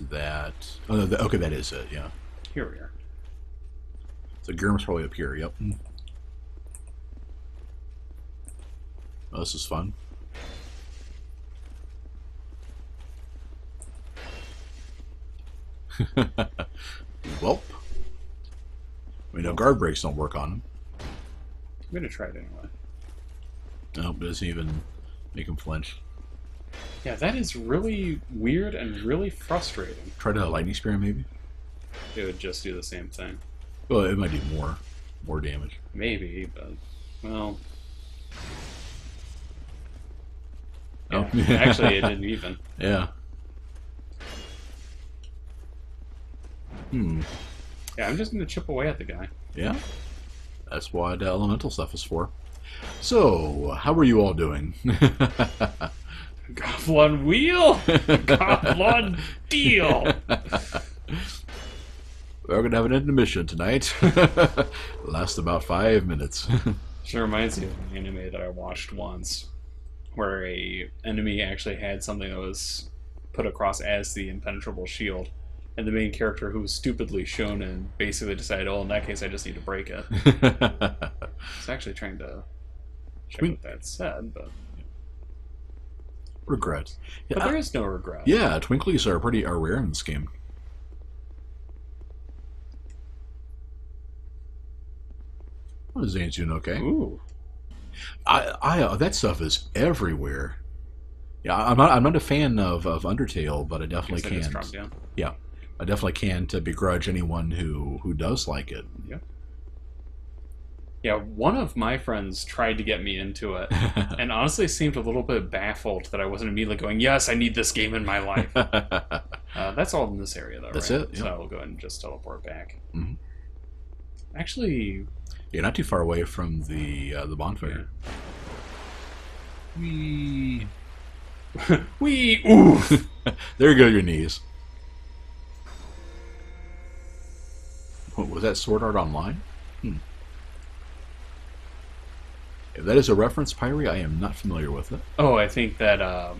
that. Oh, no, th- okay, that is it. Yeah. Here we are. So Gurm's probably up here. Yep. Hmm. Oh, this is fun. Welp. We know guard breaks don't work on him. I'm gonna try it anyway. Nope, doesn't even make him flinch. Yeah, that is really weird and really frustrating. Try to lightning spear maybe. It would just do the same thing. Well, it might do more, more damage. Maybe, but well. Oh. Actually, it didn't even. Yeah. Hmm. Yeah, I'm just gonna chip away at the guy. Yeah. That's what uh, elemental stuff is for. So, how are you all doing? Goblin wheel, goblin deal. We're gonna have an intermission tonight. Last about five minutes. Sure reminds me of an anime that I watched once, where a enemy actually had something that was put across as the impenetrable shield, and the main character, who was stupidly shown shonen, basically decided, "Oh, in that case, I just need to break it." I was actually trying to check We- what that said, but, Regret. but Yeah, there is no regret. yeah, twinklies are pretty are rare in this game. What is Zane's doing okay? Ooh, I, I, uh, that stuff is everywhere. Yeah, I'm not, I'm not a fan of, of Undertale, but I definitely I can. dropped down. I definitely can't uh, begrudge anyone who, who does like it. Yeah, one of my friends tried to get me into it, and honestly seemed a little bit baffled that I wasn't immediately going, "Yes, I need this game in my life." Uh, that's all in this area, though. That's right? it, So. I will go ahead and just teleport back. Mhm. Actually, You're not too far away from the uh, the bonfire. Whee. we oof. there you go your knees. What, was that Sword Art Online? Hmm. If that is a reference, Pyrie, I am not familiar with it. Oh, I think that. Uh,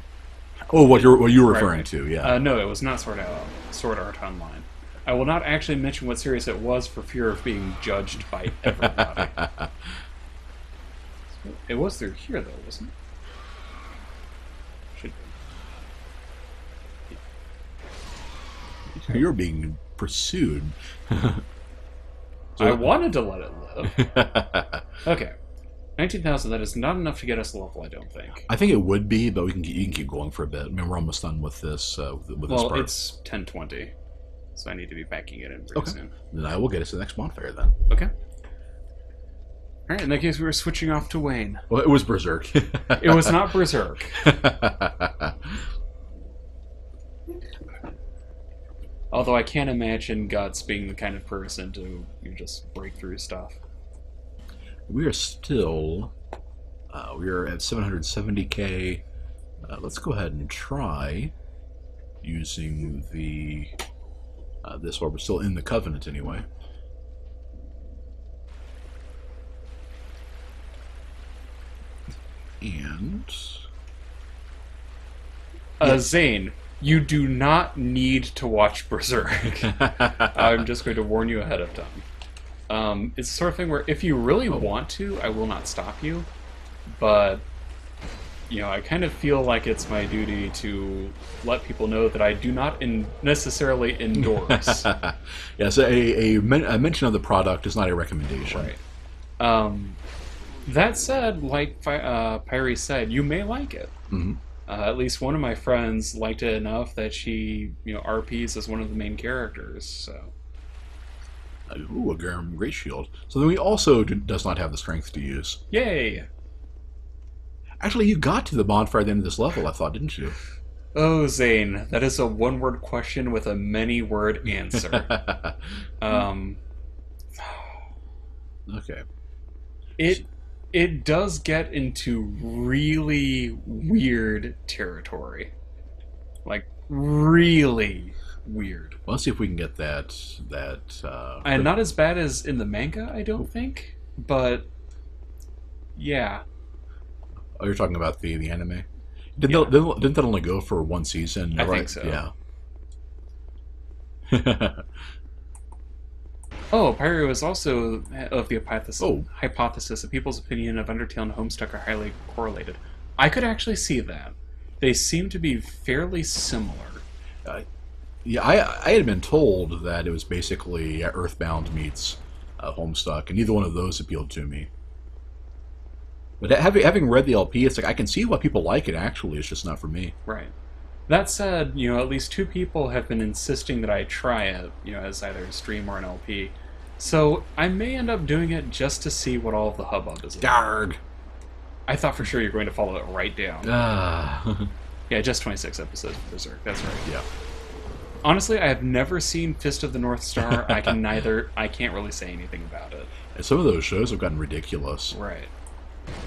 Oh, what you're what you were Right, referring right. to? Yeah. uh, no, it was not Sword Art, Sword Art Online. I will not actually mention what series it was for fear of being judged by everybody. it was through here, though, wasn't it? You're being pursued. I wanted to let it live. Okay. 19,000, that is not enough to get us level, I don't think. I think it would be, but we can you can keep going for a bit. I mean, we're almost done with this uh, with, with this Well, part. it's 1020, so I need to be backing it in pretty Okay. soon. Then I will get us to the next bonfire then. Okay. Alright, in that case, we were switching off to Wayne. Well, it was Berserk. It was not Berserk. Although I can't imagine Guts being the kind of person to you know, just break through stuff. We are still uh, we are at 770k. Uh, let's go ahead and try using the uh, this while we're still in the covenant anyway. And Uh. Zane, you do not need to watch Berserk. I'm just going to warn you ahead of time. Um, it's the sort of thing where if you really want to, I will not stop you. But, you know, I kind of feel like it's my duty to let people know that I do not in- necessarily endorse. yes, a, a, men- a mention of the product is not a recommendation. right. Um, that said, like uh, Pyrie said, you may like it. Mhm. Uh, at least one of my friends liked it enough that she, you know, RPs as one of the main characters. So Ooh, a Great Shield. So then we also do, does not have the strength to use. yay! Actually, you got to the bonfire at the end of this level, I thought, didn't you? Oh, Zane, that is a one-word question with a many-word answer. um, okay. it it does get into really weird territory, like really weird, Well, let's see if we can get that that. Uh, and not as bad as in the manga, I don't think, but yeah. oh, you're talking about the the anime. Did Yeah. not didn't that only go for one season? I think so. Yeah. Oh, Pyro is also of the hypothesis, Oh. hypothesis that people's opinion of Undertale and Homestuck are highly correlated. I could actually see that. They seem to be fairly similar. Yeah, I I had been told that it was basically Earthbound meets uh, Homestuck, and neither one of those appealed to me. But having having read the LP, it's like I can see why people like it. Actually, it's just not for me. Right. That said, you know, at least two people have been insisting that I try it, you know, as either a stream or an LP. So I may end up doing it just to see what all of the hubbub is. Garg. I thought for sure you're going to follow it right down. Ah. Yeah, just 26 episodes of Berserk. That's right. yeah. Honestly, I have never seen Fist of the North Star. I can neither. I can't really say anything about it. And some of those shows have gotten ridiculous. Right.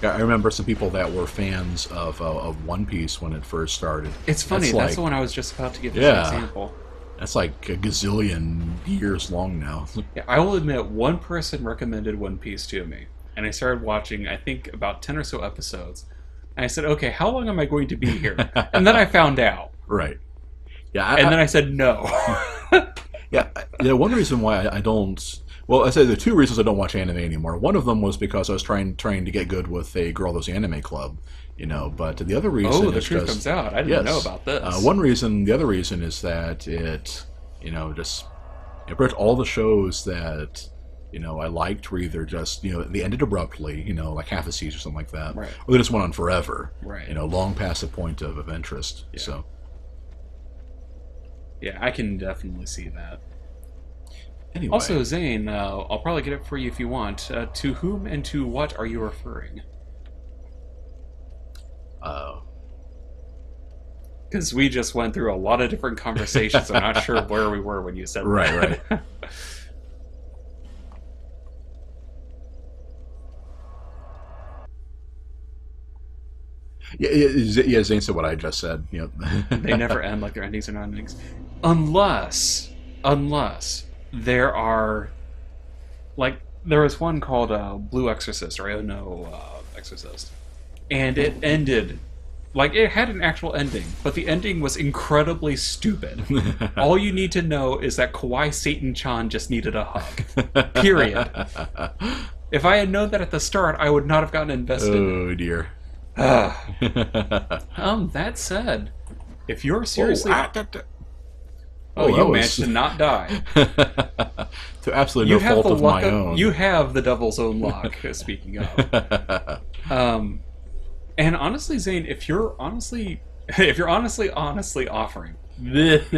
I remember some people that were fans of uh, of One Piece when it first started. It's funny. That's, That's the one I was just about to give as an example. That's like a gazillion years long now. Yeah, I will admit, one person recommended One Piece to me, and I started watching. I think about ten or so episodes, and I said, "Okay, how long am I going to be here?" and then I found out, right. Yeah. I, and then I said, "No." Yeah, yeah. One reason why I, I don't. Well, I say the two reasons I don't watch anime anymore. One of them was because I was trying trying to get good with a girl that's anime club, you know. But the other reason oh, the truth just comes out. I didn't yes. know about this. Uh, one reason, the other reason is that it, you know, just know, pretty all the shows that you know I liked were either just you know they ended abruptly, you know, like half a season or something like that, Right. or they just went on forever, Right. you know, long past the point of, of interest. Yeah. So Yeah, I can definitely see that. anyway, Also, Zane, uh, I'll probably get it for you if you want. Uh, to whom and to what are you referring? uh, Because we just went through a lot of different conversations. I'm not sure where we were when you said Right, that. yeah, yeah, yeah, Zane said what I just said. You know, they never end like their endings are not endings. Unless, unless there are, like, there was one called uh, Blue Exorcist, or I don't uh, Exorcist. And it ended, like, it had an actual ending, but the ending was incredibly stupid. All you need to know is that Kawaii Satan Chan just needed a hug. Period. If I had known that at the start, I would not have gotten invested. oh dear. Um, that said, if you're seriously. Oh, ah, da- Oh, Oh, you that was- managed to not die. to absolutely You no fault of my of, own. you have the devil's own luck. speaking of, um, and honestly, Zane, if you're honestly, if you're honestly, honestly offering, if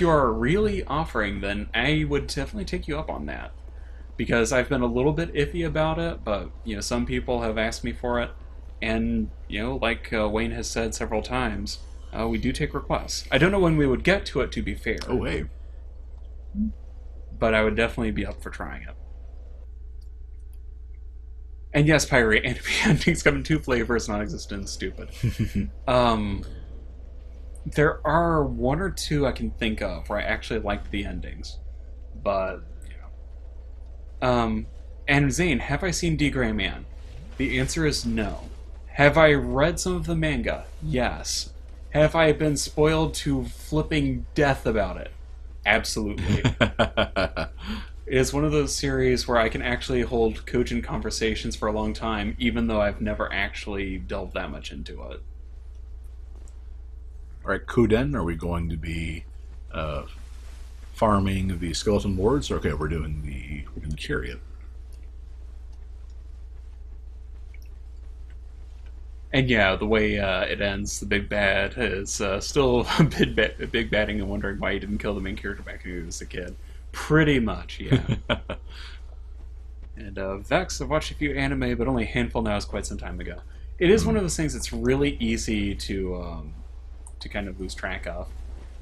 you are really offering, then I would definitely take you up on that because I've been a little bit iffy about it, but you know, some people have asked me for it, and you know, like uh, Wayne has said several times, uh, we do take requests. I don't know when we would get to it, to be fair. oh hey. but I would definitely be up for trying it. And yes, Pyre anime endings come in two flavors, non-existent and stupid. Um, there are one or two I can think of where I actually liked the endings, but yeah. Um, and Zane, have I seen D Gray Man? The answer is no. Have I read some of the manga? Yes. Have I been spoiled to flipping death about it? Absolutely. It is one of those series where I can actually hold cogent conversations for a long time, even though I've never actually delved that much into it. All right, Kuden, are we going to be uh, farming the skeleton lords? Okay, we're doing the we're doing the chariot. And yeah, the way uh, it ends, the big bad is uh, still a big, ba- big batting and wondering why he didn't kill the main character back when he was a kid. Pretty much, yeah. and uh, Vex, I've watched a few anime, but only a handful now. Is quite some time ago. It is one of those things that's really easy to um, to kind of lose track of.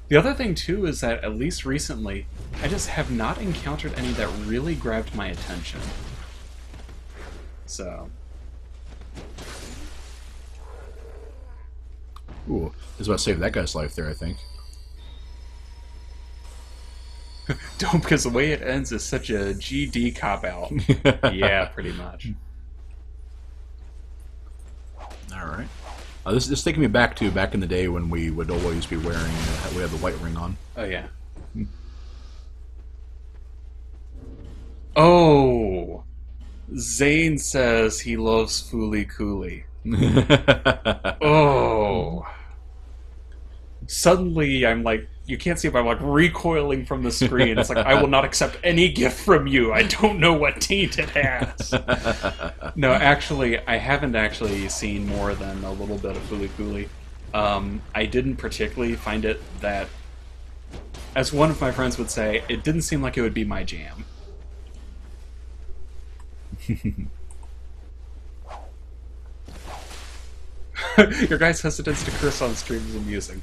The other thing too is that at least recently, I just have not encountered any that really grabbed my attention. So Ooh, I was about to save that guy's life there. I think. Don't because the way it ends is such a GD cop out. yeah, pretty much. All right. Uh, this this is taking me back to back in the day when we would always be wearing uh, we had the white ring on. Oh yeah. oh, Zane says he loves Fooly Cooly. Oh. Suddenly, I'm like, you can't see if I'm like recoiling from the screen. It's like, I will not accept any gift from you. I don't know what taint it has. No, actually, I haven't actually seen more than a little bit of Fooly Cooly. Um, I didn't particularly find it that, as one of my friends would say, it didn't seem like it would be my jam. Your guy's hesitance to curse on stream is amusing.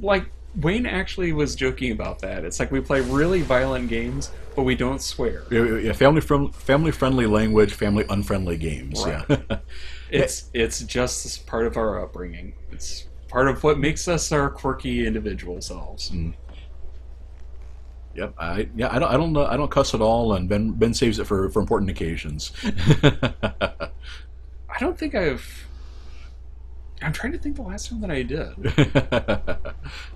Like, Wayne actually was joking about that. It's like we play really violent games, but we don't swear. Yeah, yeah, family from family friendly language, family unfriendly games. Right. Yeah. It's it's just part of our upbringing. It's part of what makes us our quirky individual selves. Mm. yep. I yeah. I don't. I don't know. I don't cuss at all, and Ben Ben saves it for for important occasions. I don't think I've. I'm trying to think the last time that I did.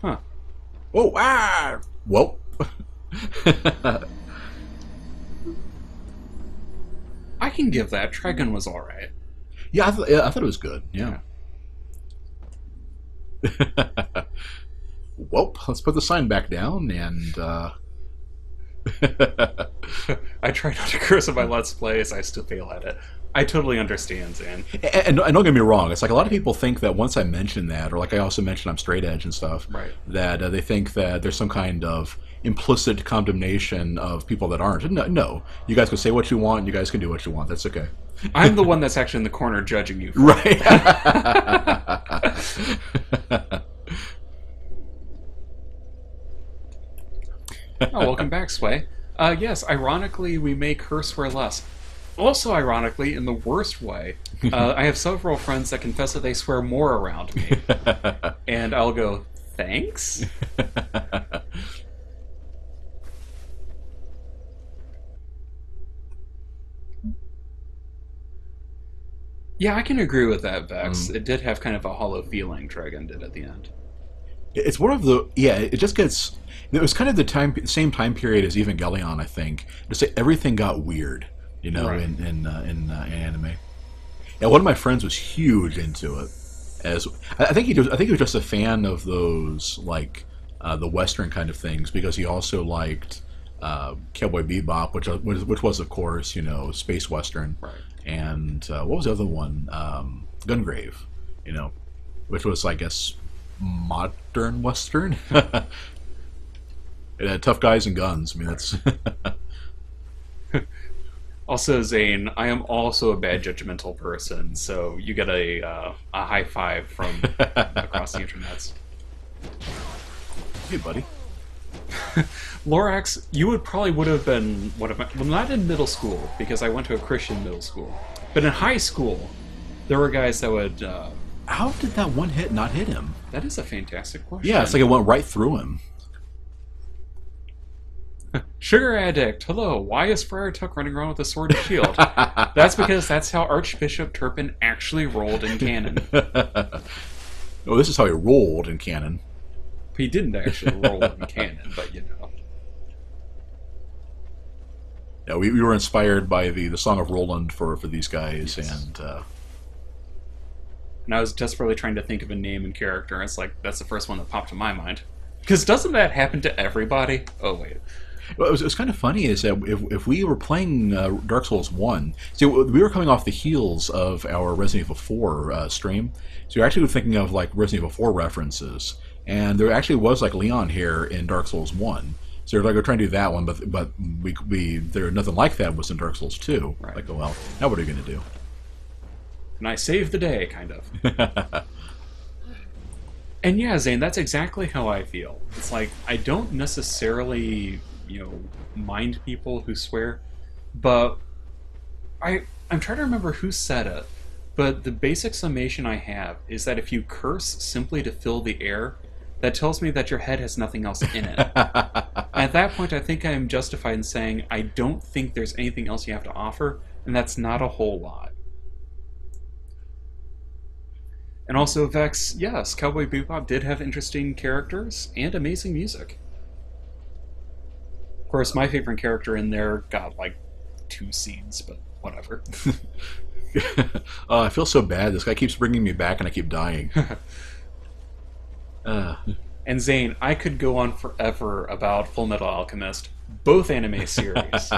Huh. oh ah. Well. I can give that. Trigun was all right. yeah, I, th- yeah, I thought it was good. Yeah. well, let's put the sign back down and. Uh... I try not to curse in my Let's Plays. I still fail at it. I totally understand, Zan. And, and don't get me wrong, it's like a lot of people think that once I mention that, or like I also mentioned I'm straight edge and stuff, Right. that uh, they think that there's some kind of implicit condemnation of people that aren't. No, no, you guys can say what you want, you guys can do what you want. That's okay. I'm the one that's actually in the corner judging you. Right. Oh, welcome back, Sway. Uh, yes, ironically, we may curse swear less. Also, ironically, in the worst way, uh, I have several friends that confess that they swear more around me, and I'll go, "Thanks." Yeah, I can agree with that, Vex. It did have kind of a hollow feeling. Dragon did at the end. it's one of the yeah. It just gets. It was kind of the time same time period as Evangelion, I think. Just everything got weird, you know, Right. in in, uh, in, uh, anime. Yeah, one of my friends was huge into it. As I think he was, I think he was just a fan of those like uh, the Western kind of things because he also liked uh, Cowboy Bebop, which was, which was of course you know space western, Right. and uh, what was the other one? Um, Gungrave, you know, which was I guess modern western. it had tough guys and guns. I mean that's Also, Zane, I am also a bad judgmental person, so you get a uh, a high five from across the internet. hey buddy. Lorax, you would probably would have been one of my well, not in middle school because I went to a Christian middle school, but in high school, there were guys that would. Uh, How did that one hit not hit him? that is a fantastic question. Yeah, it's like it went right through him. Sugar addict. Hello. Why is Friar Tuck running around with a sword and shield? that's because that's how Archbishop Turpin actually rolled in canon. oh, this is how he rolled in canon. He didn't actually roll in canon, but you know. Yeah, we, we were inspired by the, the Song of Roland for, for these guys, Yes. and uh, And I was desperately trying to think of a name and character. and It's like that's the first one that popped to my mind. Because doesn't that happen to everybody? Oh wait, What was, was kind of funny is that if, if we were playing uh, Dark Souls 1, see, we were coming off the heels of our Resident Evil 4 uh, stream, so you're actually thinking of like Resident Evil 4 references, and there actually was like Leon here in Dark Souls 1. So you're like, we're trying to do that one, but but we, we there nothing like that was in Dark Souls 2. Right. Like, oh well, now what are you going to do? and I saved the day, kind of. And yeah, Zane, that's exactly how I feel. It's like I don't necessarily, you know, mind people who swear, but I I'm trying to remember who said it. But the basic summation I have is that if you curse simply to fill the air, that tells me that your head has nothing else in it. At that point, I think I am justified in saying I don't think there's anything else you have to offer, and that's not a whole lot. And also, Vex, yes, Cowboy Bebop did have interesting characters and amazing music. Of course, my favorite character in there got like two scenes, but whatever. oh, I feel so bad. This guy keeps bringing me back, and I keep dying. uh, And Zane, I could go on forever about Full Metal Alchemist, both anime series.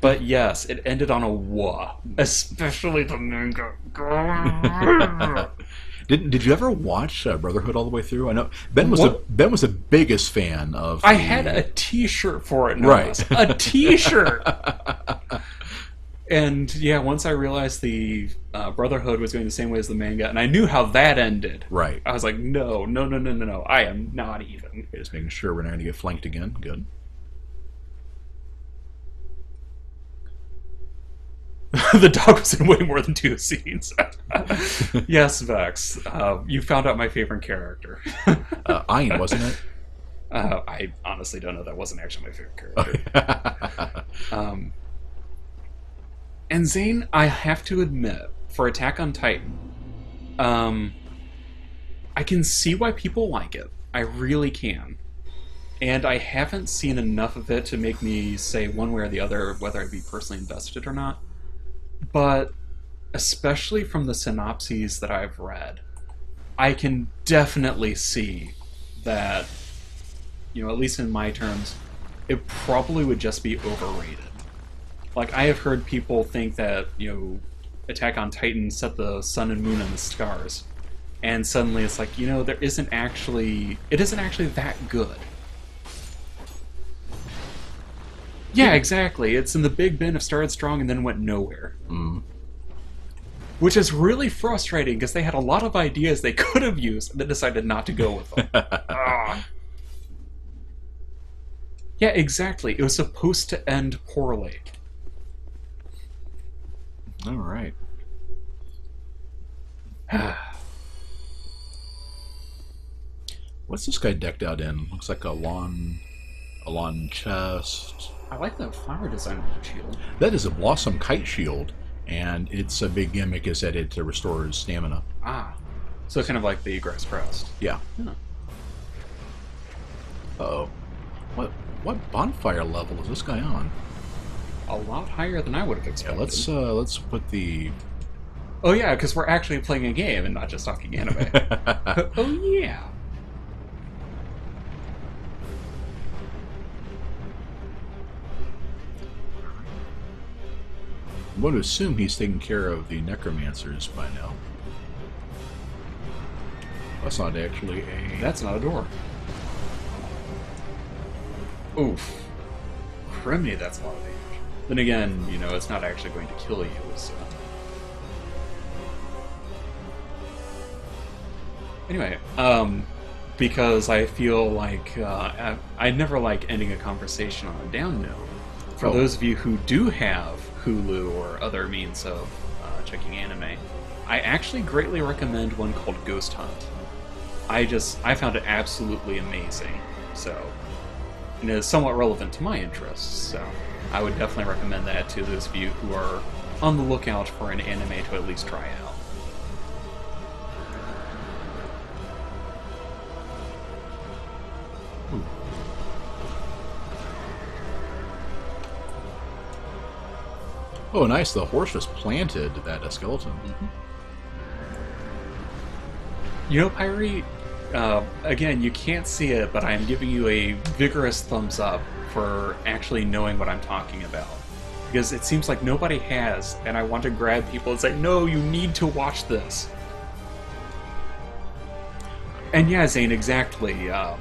but yes, it ended on a wah, especially the manga. Did Did you ever watch uh, Brotherhood all the way through? I know Ben was What? the Ben was the biggest fan of. I the- had a T-shirt for it, no Right. less. A T-shirt. and yeah, once I realized the uh, Brotherhood was going the same way as the manga, and I knew how that ended, right. I was like, no, no, no, no, no, no, I am not even. Just making sure we're not going to get flanked again. Good. the dog was in way more than two scenes. yes, Vex, uh, you found out my favorite character. Uh, wasn't it? Uh, I honestly don't know. That wasn't actually my favorite character. Um, and Zane, I have to admit, for Attack on Titan, um, I can see why people like it. I really can. And I haven't seen enough of it to make me say one way or the other whether I'd be personally invested or not. But especially from the synopses that I've read, I can definitely see that, you know, at least in my terms, it probably would just be overrated. Like I have heard people think that you know, Attack on Titan set the sun and moon and the stars, and suddenly it's like you know there isn't actually it isn't actually that good. Yeah, exactly. It's in the big bin of started strong and then went nowhere, Mm. which is really frustrating because they had a lot of ideas they could have used and then decided not to go with them. Ah. Yeah, exactly. It was supposed to end poorly. All right. What's this guy decked out in? Looks like a lawn, a lawn chest. I like the flower design on the shield. That is a blossom kite shield, and its a big gimmick is that it uh, restores stamina. Ah. So kind of like the grass crest. Yeah. Huh. Uh-oh. What what bonfire level is this guy on? A lot higher than I would have expected. Yeah, expected. let's uh let's put the Oh yeah, because we're actually playing a game and not just talking anime. oh yeah. I'm going to assume he's taking care of the necromancers by now. That's not actually a. That's not a door. Oof. Criminy, that's a lot of damage. Then again, you know, it's not actually going to kill you, so. Anyway, um, because I feel like uh, I, I never like ending a conversation on a down note. For Oh. those of you who do have Hulu or other means of uh, checking anime, I actually greatly recommend one called Ghost Hunt. I just I found it absolutely amazing. So, and it is somewhat relevant to my interests. So, I would definitely recommend that to those of you who are on the lookout for an anime to at least try out. Oh, nice. The horse just planted that uh, skeleton. You know, Pyre, uh, again, you can't see it, but I am giving you a vigorous thumbs up for actually knowing what I'm talking about. Because it seems like nobody has, and I want to grab people and say, no, you need to watch this. And yeah, Zane, exactly. Um,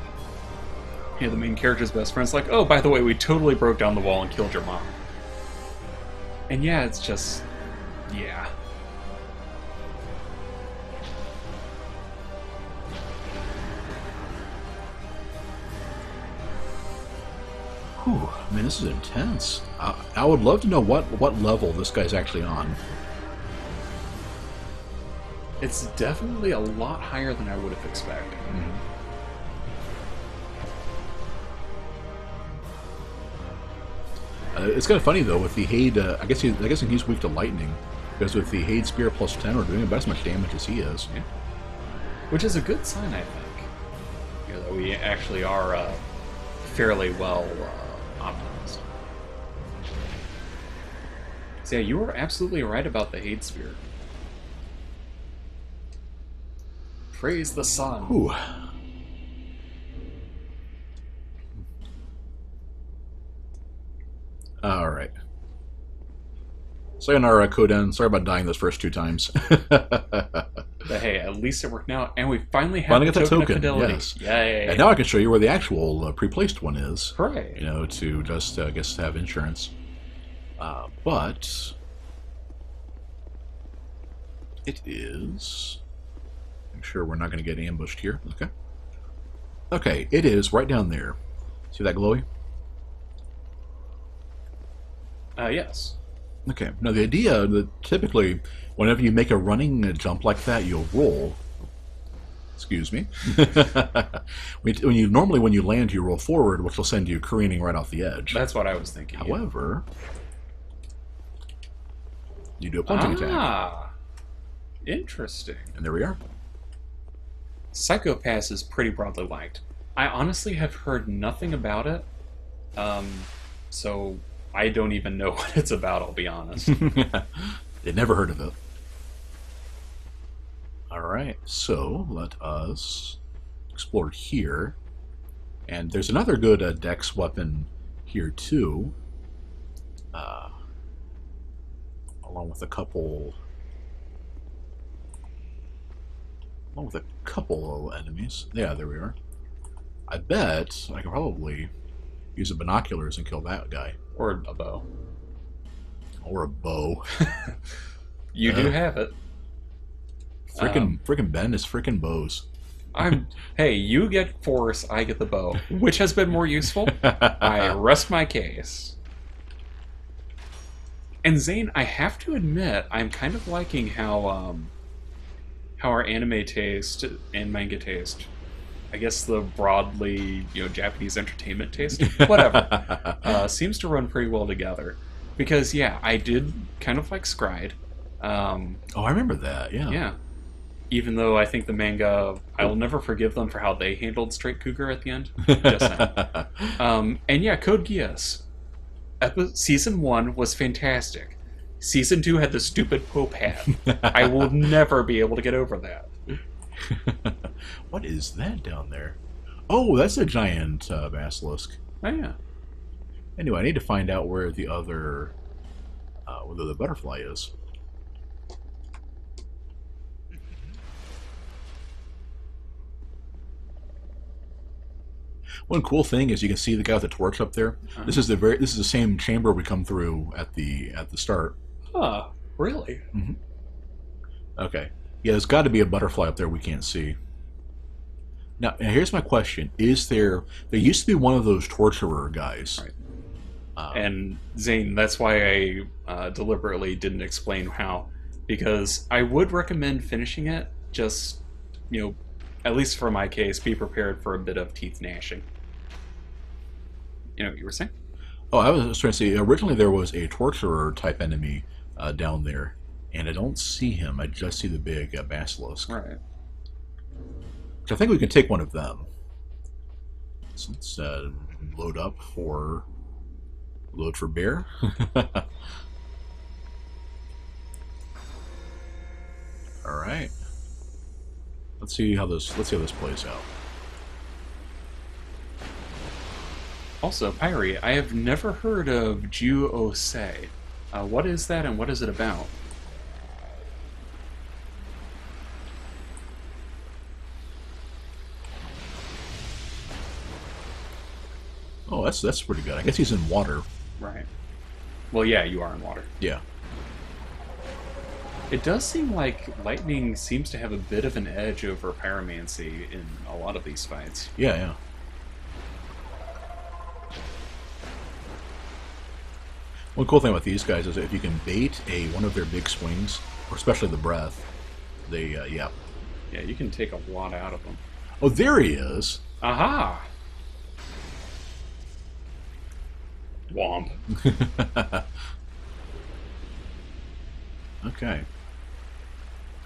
you know, the main character's best friend's like, oh, by the way, we totally broke down the wall and killed your mom. And yeah, it's just. Yeah. Whew, I mean, this is intense. I, I would love to know what, what level this guy's actually on. It's definitely a lot higher than I would have expected. Mm-hmm. Uh, it's kind of funny though with the Heide. Uh, I guess he, I guess he's weak to lightning, because with the Heide Spear plus ten, we're doing about as much damage as he is. Yeah. Which is a good sign, I think. You know, that we actually are uh, fairly well uh, optimized. So yeah, you were absolutely right about the Heide Spear. Praise the sun. Ooh. All right. Sayonara, Koden. Sorry about dying those first two times. But hey, at least it worked out, and we finally have Finally the got that token, token, fidelity. yes. Yay! and now I can show you where the actual uh, pre-placed one is. Hooray! You know, to just uh, I guess have insurance. Uh, but it is. Make sure we're not going to get ambushed here. Okay. Okay, it is right down there. See that glowy? Uh, yes. Okay. Now the idea that typically, whenever you make a running jump like that, you'll roll. Excuse me. when when you normally when you land, you roll forward, which will send you careening right off the edge. That's what I was thinking. However, you do a punching attack, ah, interesting. and there we are. Psycho-Pass is pretty broadly liked. I honestly have heard nothing about it, um, so I don't even know what it's about. I'll be honest. They'd never heard of it. All right, so let us explore here, and there's another good uh, dex weapon here too, uh, along with a couple, along with a couple of enemies. Yeah, there we are. I bet I could probably use the binoculars and kill that guy, or a bow. or a bow. You do Uh. have it. Frickin' Um, frickin' Ben is frickin' bows. I'm. hey, you get force, I get the bow. Which has been more useful? I rest my case. And Zane, I have to admit, I'm kind of liking how um, how our anime taste and manga taste, I guess the broadly you know Japanese entertainment taste, whatever, uh, seems to run pretty well together. Because yeah, I did kind of like Scryed. Um, oh, I remember that. Yeah. yeah. Even though I think the manga, I will never forgive them for how they handled Straight Cougar at the end. Just. Um, and yeah, Code Geass. Epi- season one was fantastic. Season two had the stupid Pope hat. I will never be able to get over that. what is that down there? Oh, that's a giant uh, basilisk. Oh yeah. Anyway, I need to find out where the other, uh, where the butterfly is. One cool thing is you can see the guy with the torch up there. This is the very this is the same chamber we come through at the at the start. Huh. Really? Okay. Yeah, there's got to be a butterfly up there we can't see. Now, now here's my question: Is there? There used to be one of those torturer guys. Right. Um, And Zane, that's why I uh, deliberately didn't explain how, because I would recommend finishing it. Just, you know, at least for my case, be prepared for a bit of teeth gnashing. You know what you were saying? oh, I was trying to say. Originally, there was a torturer type enemy uh, down there, and I don't see him. I just see the big uh, basilisk. Right. Which I think we can take one of them. So let's uh, load up for load for bear. All right. Let's see how this let's see how this plays out. Also, Pyrie, I have never heard of Ju Osei. Uh, what is that and what is it about? Oh, that's that's pretty good. I guess he's in water. Right. Well, yeah, you are in water. Yeah. It does seem like lightning seems to have a bit of an edge over pyromancy in a lot of these fights. Yeah, yeah. One cool thing about these guys is if you can bait a one of their big swings, or especially the breath, they uh, yeah. Yeah, you can take a lot out of them. Oh, there he is. Aha! Womp. okay.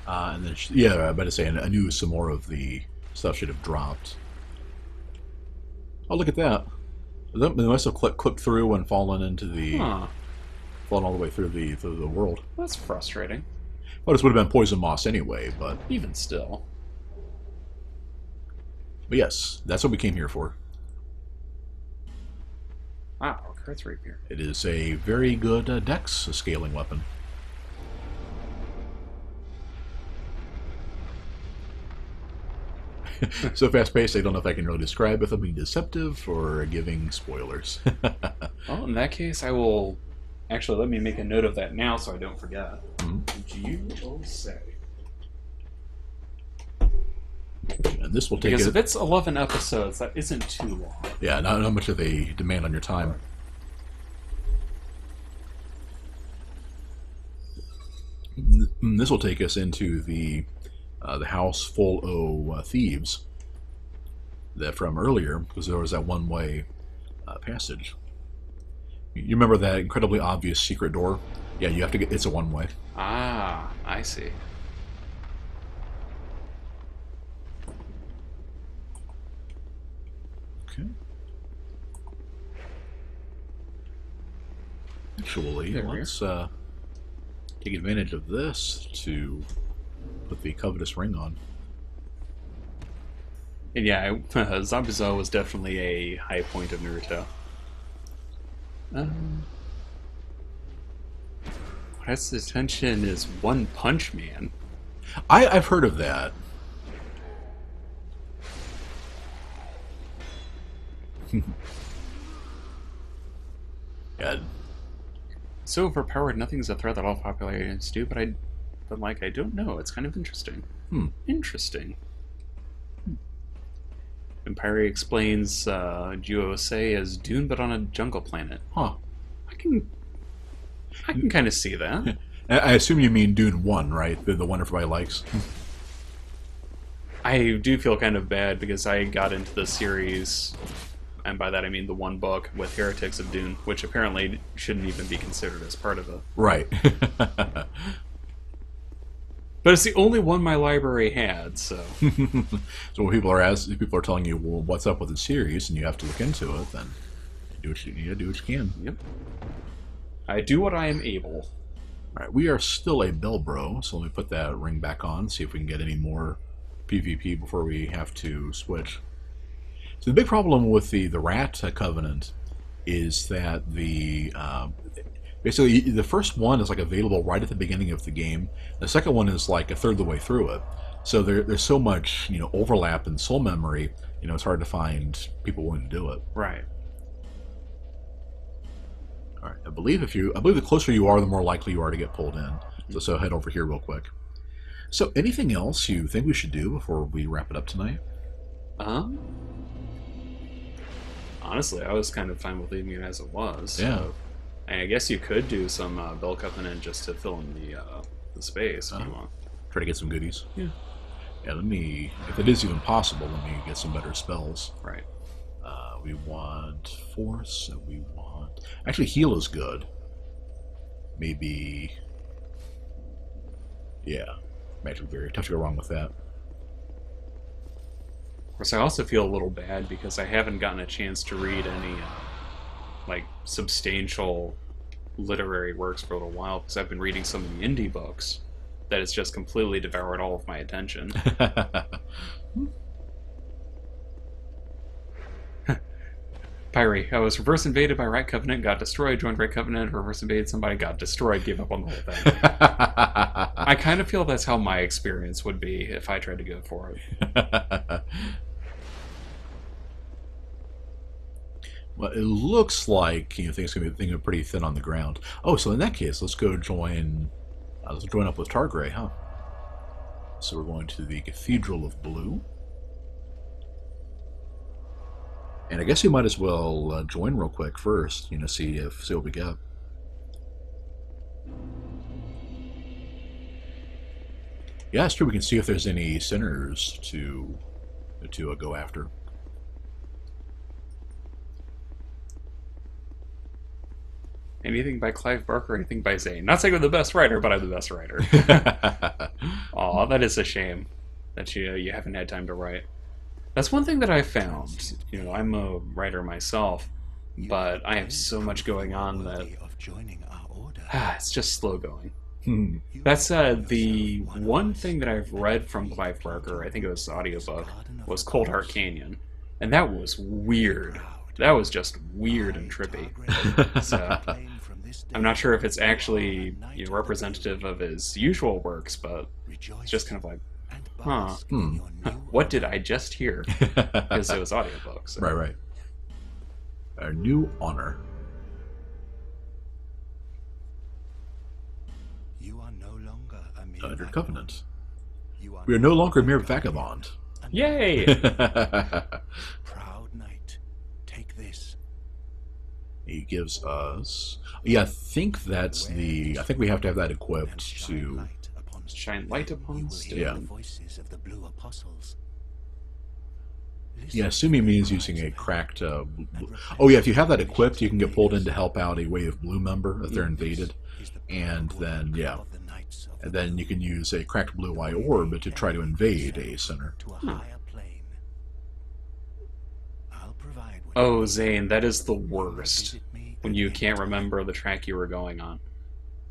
Uh, and then, sh- yeah, I better say, I knew some more of the stuff should have dropped. Oh, look at that. They must have clicked, clicked through and fallen into the Huh. fallen all the way through the through the world. That's frustrating. Well, this would have been poison moss anyway, but Even still. but yes, that's what we came here for. Wow, Kurt's rapier. It is a very good uh, dex scaling weapon. so fast paced, I don't know if I can really describe if I'm being deceptive or giving spoilers. Well, in that case, I will. Actually, let me make a note of that now so I don't forget. Mhm. G-O-say. And this will take Because it. if it's 11 episodes, that isn't too long. Yeah, not, not much of a demand on your time. N- This will take us into the uh, the house full of uh, thieves that from earlier, because there was that one way uh, passage. You remember that incredibly obvious secret door? Yeah, you have to get. It's a one way. Ah, I see. Okay. Actually, There let's uh, take advantage of this to put the covetous ring on. And yeah, Zabuza was definitely a high point of Naruto. Um, what has attention is One Punch Man. I, I've heard of that. Yeah, So overpowered, nothing's a threat that all popular do, but I, but like, I don't know. It's kind of interesting. Hmm. Interesting. Empire explains uh, Juosei as Dune, but on a jungle planet. huh. I can, I can kind of see that. I assume you mean Dune 1, right? The, the one everybody likes. I do feel kind of bad because I got into the series, and by that I mean the one book with Heretics of Dune, which apparently shouldn't even be considered as part of it. right. But it's the only one my library had, so so when people are asking, people are telling you, well, what's up with the series, and you have to look into it, then do what you, you do what you can. yep. I do what I am able. All right, we are still a Belbro, so let me put that ring back on, see if we can get any more PvP before we have to switch. So the big problem with the the Rat uh, Covenant is that the uh, basically the first one is like available right at the beginning of the game. The second one is like a third of the way through it. So there, there's so much you know overlap in soul memory. You know, it's hard to find people willing to do it. Right. All right. I believe if you, I believe the closer you are, the more likely you are to get pulled in. So, so head over here real quick. So, anything else you think we should do before we wrap it up tonight? Um. Honestly, I was kind of fine with leaving it as it was. Yeah. And I guess you could do some uh, Bell in just to fill in the uh, the space if Uh-huh. want. Try to get some goodies. Yeah. Yeah. Let me, if it is even possible, let me get some better spells. Right. Uh, we want force. And we want actually heal is good. Maybe. Yeah. Magic barrier. Tough to go wrong with that. Of course, I also feel a little bad because I haven't gotten a chance to read any uh, like substantial literary works for a little while because I've been reading some of the indie books that has just completely devoured all of my attention. Pyre, I was reverse invaded by Rat Covenant, got destroyed, joined Rat Covenant, reverse invaded somebody, got destroyed, gave up on the whole thing. I kind of feel that's how my experience would be if I tried to go for it. well, it looks like you know things gonna be things are pretty thin on the ground. Oh, so in that case, let's go join. Uh, let's join up with Targray, huh? So we're going to the Cathedral of Blue, and I guess you might as well uh, join real quick first. You know, see if see what we get. Yeah, it's true. We can see if there's any sinners to to uh, go after. Anything by Clive Barker, anything by Zane. Not saying I'm the best writer, but I'm the best writer. Aw, that is a shame that you you haven't had time to write. That's one thing that I found. You know, I'm a writer myself. but I have so much going on that Of joining our order. ah, it's just slow going. Hmm. That's uh, the one thing that I've read from Clive Barker. I think it was the audiobook was Coldheart Canyon, and that was weird. That was just weird and trippy. So, I'm not sure if it's actually you know, representative of his usual works, but it's just kind of like, huh, Hmm. what did I just hear? Because it was audiobooks. So. right, right. Our new honor. You are no longer a mere Under vagabond. covenant. You are We are no longer a mere vagabond. an Yay! proud knight. Take this. he gives us. Yeah, I think that's the. I think we have to have that equipped shine to. Light upon Shine light upon You will Yeah. the voices of the blue apostles. Yeah, Listen assuming to the means using a cracked. Uh, bl- and bl- repent oh yeah, if you have that equipped, you can get pulled in to help out a Way of Blue member if they're invaded, and then yeah, of the knights of and then you can use a cracked blue eye orb to try to invade a center. to a Hmm. higher plane. I'll provide what Oh, Zane, that is the worst. When you can't remember the track you were going on.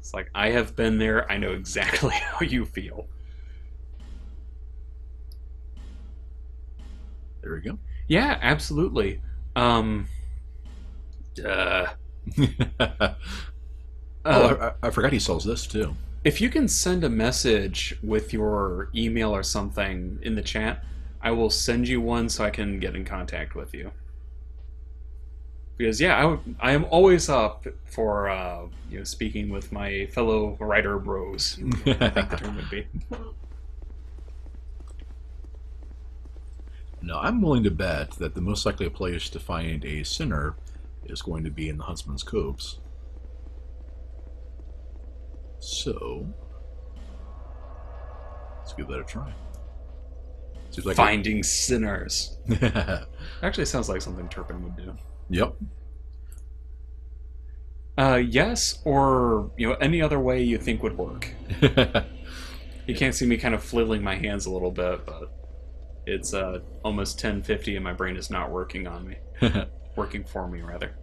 It's like, I have been there, I know exactly how you feel. There we go. Yeah, absolutely. Um, uh, oh, uh, I, I forgot he sells this too. if you can send a message with your email or something in the chat, I will send you one so I can get in contact with you. Because yeah, I, would- I am always up for uh, you know speaking with my fellow writer bros. I think the term would be. No, I'm willing to bet that the most likely place to find a sinner is going to be in the Huntsman's Copse. So, let's give that a try. Seems like Finding sinners. Actually, sounds like something Turpin would do. Yep. Uh, yes, or you know any other way you think would work. You can't see me kind of flailing my hands a little bit, but it's uh, almost 10:50 and my brain is not working on me, working for me rather.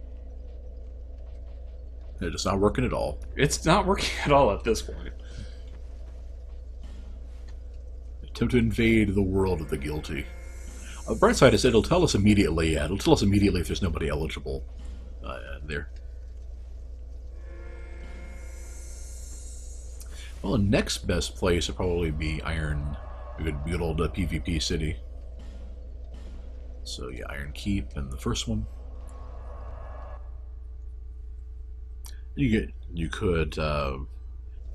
it's not working at all. It's not working at all at this point. Attempt to invade the world of the guilty. Uh, bright side is it'll tell us immediately. Yeah, it'll tell us immediately if there's nobody eligible uh, there. Well, the next best place would probably be Iron, a good, good old uh, PvP city. So yeah, Iron Keep and the first one. You get, you could uh,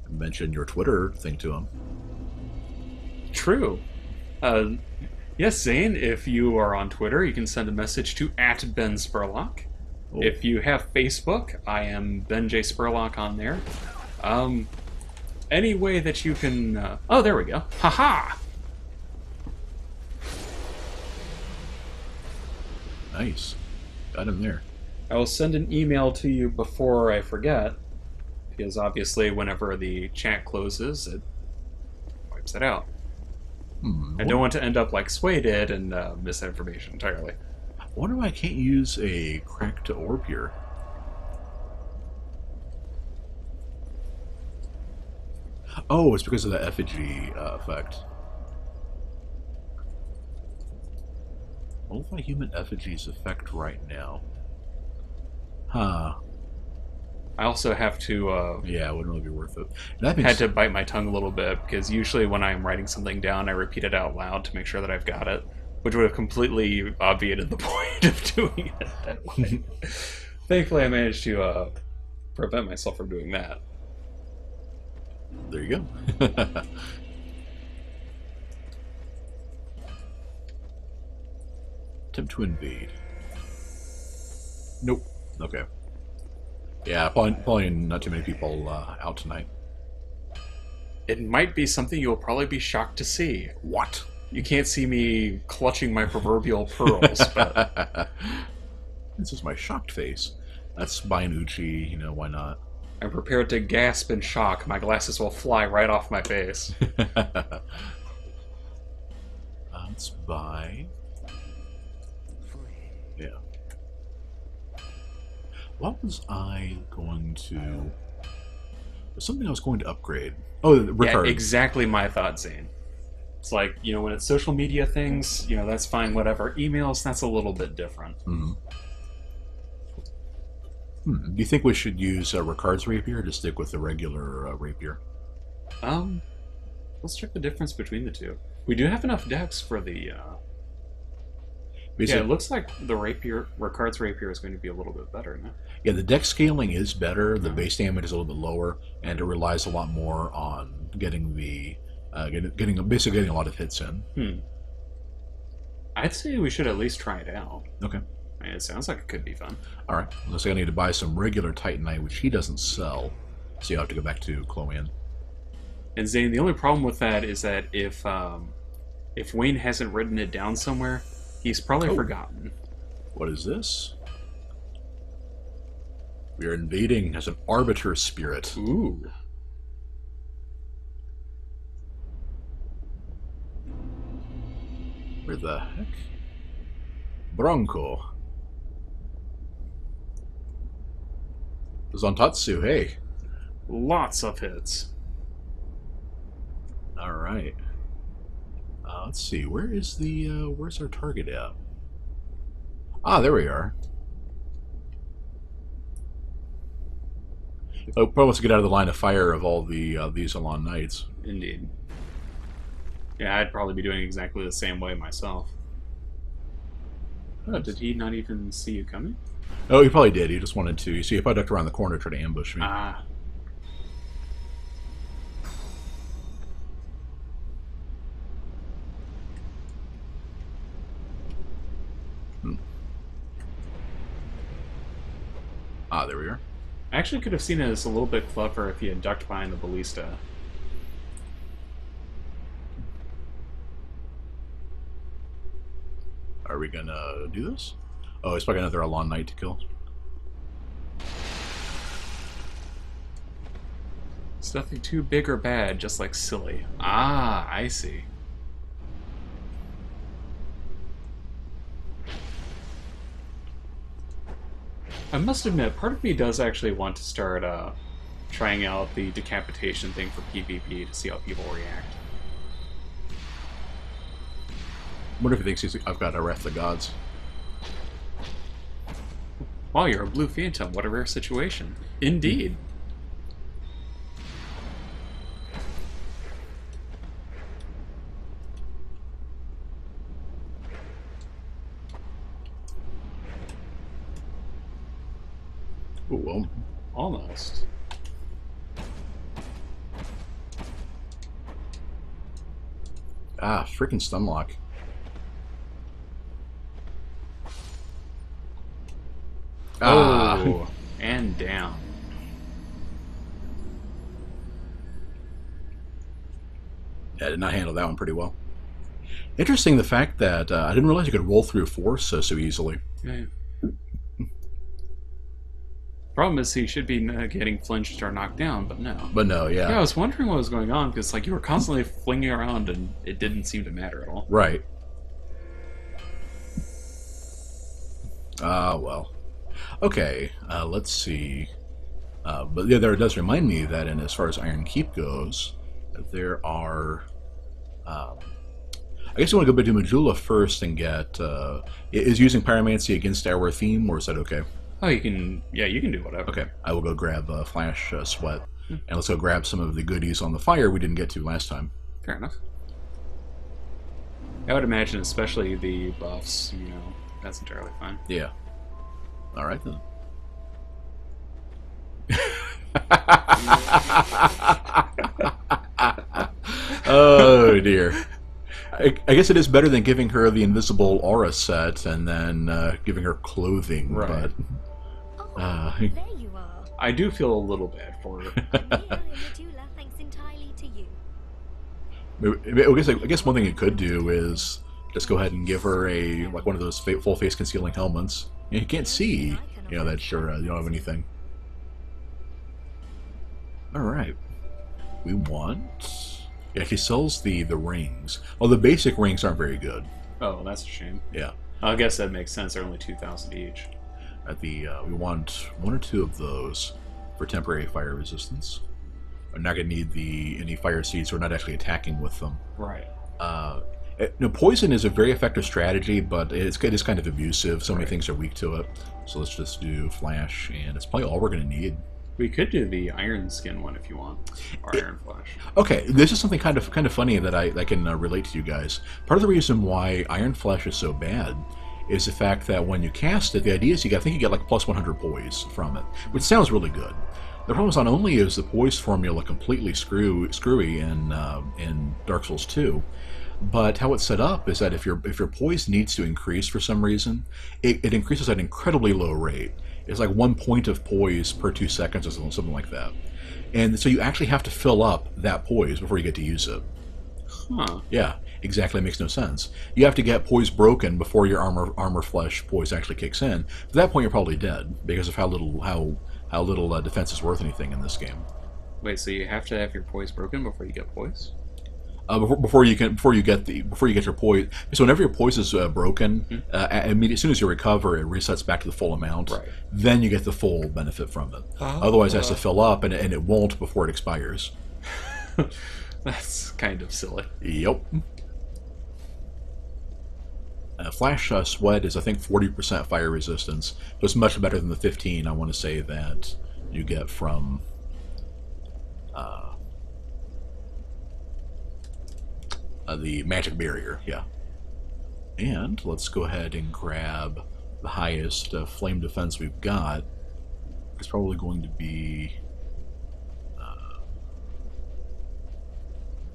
mention your Twitter thing to him. True. Uh, yes, Zane. If you are on Twitter, you can send a message to at Ben Spurlock. Oh. If you have Facebook, I am Ben J Spurlock on there. Um, any way that you can. Uh, oh, there we go. Haha. Nice, got him there. I will send an email to you before I forget, because obviously, whenever the chat closes, it wipes it out. Hmm. I don't want to end up like Sway did and uh, miss information entirely. I wonder why I can't use a cracked orb here. Oh, it's because of the effigy uh, effect. What if my human effigies effect right now? Huh. I also have to uh, Yeah, it wouldn't really be worth it. That had to bite my tongue a little bit because usually when I'm writing something down, I repeat it out loud to make sure that I've got it, which would have completely obviated the point of doing it that way. Thankfully, I managed to uh, prevent myself from doing that. There you go. Attempt to invade. Nope. Okay. Yeah, probably, probably not too many people uh, out tonight. It might be something you'll probably be shocked to see. What? You can't see me clutching my proverbial pearls, but this is my shocked face. That's Bainucci, you know, why not? I'm prepared to gasp in shock. My glasses will fly right off my face. let's buy. What was I going to? Something I was going to upgrade. Oh, the Yeah, Ricard. exactly my thought, Zane. It's like, you know, when it's social media things, you know, that's fine, whatever. Emails, that's a little bit different. Mhm. Hmm. Do you think we should use uh, Ricard's rapier to stick with the regular uh, rapier? Um, let's check the difference between the two. We do have enough dex for the, uh, yeah, it- it looks like the rapier, Ricard's rapier is going to be a little bit better now. Yeah, the dex scaling is better. The base damage is a little bit lower, and it relies a lot more on getting the uh, getting, getting basically getting a lot of hits in. Hmm. I'd say we should at least try it out. Okay. I mean, it sounds like it could be fun. All right. Looks like I need to buy some regular Titanite, which he doesn't sell. So you have to go back to Chloanne. And Zane, the only problem with that is that if um, if Wayne hasn't written it down somewhere, he's probably Oh. forgotten. What is this? We are invading as an arbiter spirit. Ooh. Where the heck? Bronco. Zontatsu, hey. Lots of hits. All right. Uh, let's see. Where is the? Uh, where's our target at? Ah, there we are. Oh, probably wants to get out of the line of fire of all the uh, these Alonne Knights. Indeed. Yeah, I'd probably be doing exactly the same way myself. Oh, did he not even see you coming? Oh, he probably did. He just wanted to. You see, if I ducked around the corner, try to ambush me. Ah, I actually could have seen it as a little bit clever if he had ducked behind the ballista. Are we gonna do this? Oh, it's probably another Alonne Knight to kill. It's nothing too big or bad, just like silly. Ah, I see. I must admit, part of me does actually want to start uh, trying out the decapitation thing for PvP to see how people react. wonder if he thinks he's, I've got a Wrath of the Gods. Wow, you're a blue phantom. What a rare situation. Indeed. Ooh, well, Almost. ah, freaking Stunlock. Ah, Oh, and down. yeah, I did not handle that one pretty well. Interesting the fact that uh, I didn't realize you could roll through force so, so easily. Yeah. Problem is, he should be uh, getting flinched or knocked down, but no. But no, yeah. Yeah, I was wondering what was going on because like you were constantly flinging around and it didn't seem to matter at all. Right. Ah, well. Okay, uh, let's see. Uh, but yeah, there it does remind me that, in as far as Iron Keep goes, there are. Um, I guess you want to go back to Majula first and get. Uh, is using Pyromancy against our theme, or is that okay? Oh, you can. Yeah, you can do whatever. Okay, I will go grab uh, Flash uh, Sweat, and let's go grab some of the goodies on the fire we didn't get to last time. Fair enough. I would imagine, especially the buffs. You know, that's entirely fine. Yeah. All right then. oh dear. I, I guess it is better than giving her the invisible aura set and then uh, giving her clothing. Right. Oh, Uh, there you are. I do feel a little bad for her. But Here, Medulla, thanks entirely to you. I guess I guess one thing you could do is just go ahead and give her a like one of those full face concealing helmets. You can't see, you know, that sure uh, you don't have anything. All right, we want. Yeah, she sells the the rings. Well, the basic rings aren't very good. oh, that's a shame. Yeah. I guess that makes sense. They're only two thousand each. At the uh, we want one or two of those for temporary fire resistance. We're not going to need the any fire seeds. We're not actually attacking with them. Right. Uh, it- no, poison is a very effective strategy, but it's it is kind of abusive. So many things are weak to it. So let's just do flash, and it's probably all we're going to need. We could do the Iron Skin one if you want, or Iron Flash. Okay, this is something kind of kind of funny that I, I can uh, relate to you guys. Part of the reason why Iron Flesh is so bad is the fact that when you cast it, the idea is you get, I think you get like plus 100 poise from it, which sounds really good. The problem is not only is the poise formula completely screw, screwy in uh, in Dark Souls 2, but how it's set up is that if your if your poise needs to increase for some reason, it, it increases at an incredibly low rate. It's like one point of poise per two seconds or something, something like that. And so you actually have to fill up that poise before you get to use it. Huh. Yeah, exactly. Makes no sense. You have to get poise broken before your armor armor flesh poise actually kicks in. At that point, you're probably dead because of how little how how little uh, defense is worth anything in this game. Wait, so you have to have your poise broken before you get poise? Uh, before, before you can before you get the before you get your poise. So whenever your poise is uh, broken, uh, a- immediate, as soon as you recover, it resets back to the full amount. Right. Then you get the full benefit from it. Otherwise, it has to fill up, and, and it won't before it expires. That's kind of silly. Yep. Uh, Flash uh, Sweat is, I think, 40% fire resistance. So it's much better than the 15, I want to say, that you get from. Uh, uh, the Magic Barrier, yeah. And let's go ahead and grab the highest uh, flame defense we've got. It's probably going to be. Uh,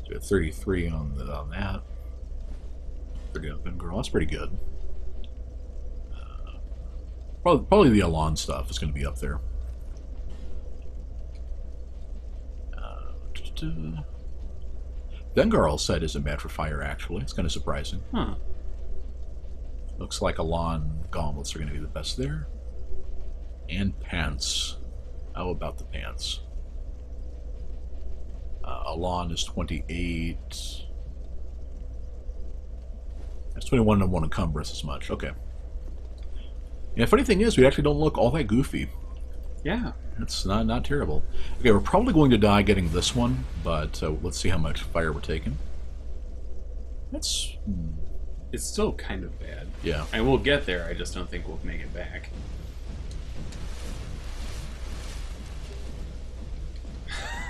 so we have 33 on, the, on that. 30 on Vengarl. That's pretty good. Uh, probably, probably the Alonne stuff is going to be up there. Uh, just, uh, set isn't bad for fire, actually. It's kind of surprising. Huh. Looks like Alonne gauntlets are going to be the best there. And pants. How about the pants? Uh, Alonne is 28. That's 21 and 1 encumbrance as much. Okay. Yeah, funny thing is, we actually don't look all that goofy. Yeah. It's not not terrible. Okay, we're probably going to die getting this one, but uh, let's see how much fire we're taking. That's hmm, It's still kind of bad. yeah. And we'll get there, I just don't think we'll make it back.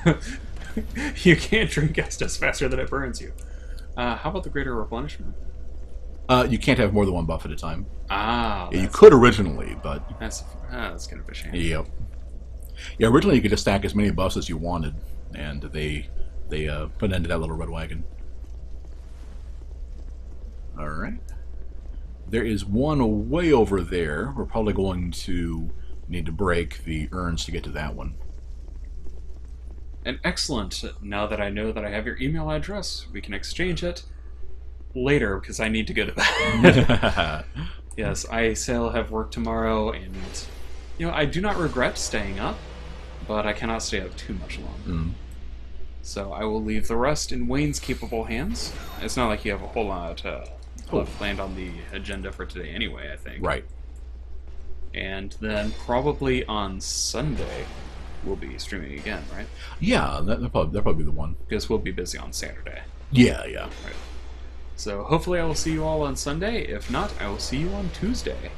you can't drink Estus faster than it burns you. Uh, how about the greater replenishment? Uh, you can't have more than one buff at a time. Ah, Yeah, you could originally, but that's, ah, that's kind of a shame. yep. Yeah, originally you could just stack as many buffs as you wanted, and they they uh, put an end to that little red wagon. All right. There is one way over there. We're probably going to need to break the urns to get to that one. And excellent. Now that I know that I have your email address, we can exchange it later because I need to go to bed. yes, I still have work tomorrow, and you know I do not regret staying up, but I cannot stay up too much longer. Mm. So I will leave the rest in Wayne's capable hands. It's not like you have a whole lot uh, left planned on the agenda for today, anyway. I think. Right. And then probably on Sunday, we'll be streaming again, right? Yeah, that, that'll, probably, that'll probably be the one. Because we'll be busy on Saturday. Yeah, yeah. Right. So hopefully I will see you all on Sunday. If not, I will see you on Tuesday.